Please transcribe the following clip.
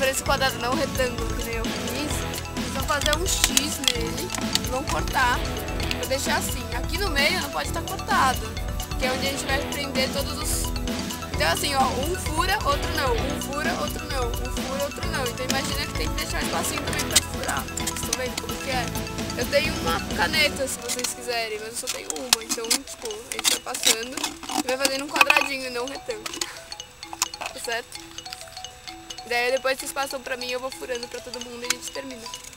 fazer esse quadrado, não retângulo, que nem eu fiz, vão fazer um X nele, vão cortar, pra deixar assim. Aqui no meio não pode estar cortado, que é onde a gente vai prender todos os... Então assim, ó, um fura, outro não, um fura, outro não, um fura, outro não. Então imagina que tem que deixar um espacinho também pra furar. Vocês estão vendo como que é? Eu tenho uma caneta, se vocês quiserem, mas eu só tenho uma. Então, tipo, a gente vai passando e vai fazendo um quadradinho, não um retângulo. Tá certo? Daí depois vocês passam pra mim eu vou furando pra todo mundo e a gente termina.